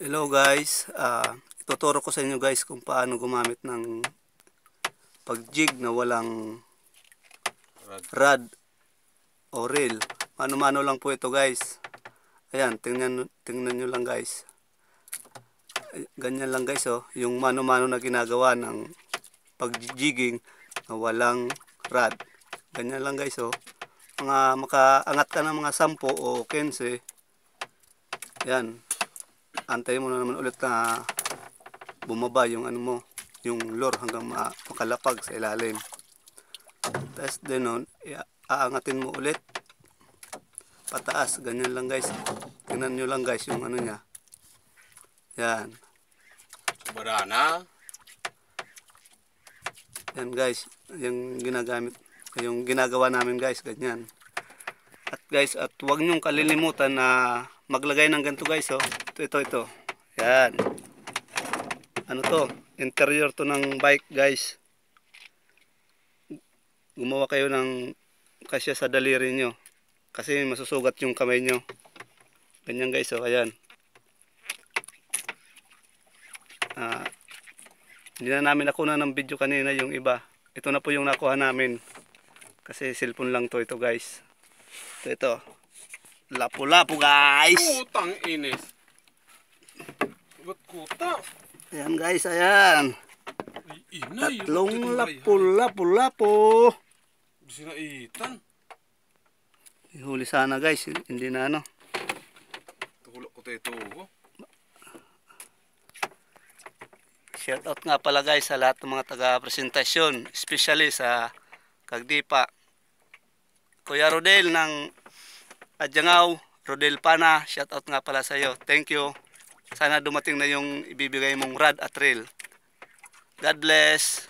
Hello guys, ah ituturo ko sa inyo guys kung paano gumamit ng pagjig na walang Rod. rod o reel. Mano-mano lang po ito guys. Ayan, tingnan, tingnan nyo lang guys. Ganyan lang guys oh, yung mano-mano na ginagawa ng pagjigging na walang rod. Ganyan lang guys oh. Mga makaangat ka ng mga 10 o 15. Yan. Antayin mo na naman ulit na bumaba yung ano mo, yung lure hanggang ma- makalapag sa ilalim. Tapos din nun, aangatin mo ulit pataas, ganyan lang guys. Tingnan nyo lang guys yung ano niya. Yan. Barana. Yan guys, yung ginagamit, yung ginagawa namin guys, ganyan. At guys, at huwag nyong kalilimutan na maglagay ng ganito guys, oh. Ito, ito, ito. Yan. Ano to? Interior to ng bike guys. Gumawa kayo ng kasya sa daliri nyo. Kasi masusugat yung kamay nyo. Ganyan guys, oh. Ayan. Ah, hindi na namin nakuha ng video kanina yung iba. Ito na po yung nakuha namin. Kasi cellphone lang to ito guys. Ito ito. Lapu-lapu guys. Putang inis. Ba't kuta? Ayan guys, ayan. Ay, inay. Tatlong lapu-lapu-lapu. Sinaitan. Ihuli sana guys, hindi na ano. Tulok ko tayo oh. Shout out nga pala guys sa lahat ng mga taga-presentasyon, especially sa Kagdipa. Kuya Rodel ng Adyangaw, Rodel Pana, shout out nga pala sa iyo. Thank you. Sana dumating na yung ibibigay mong rad at reel. God bless.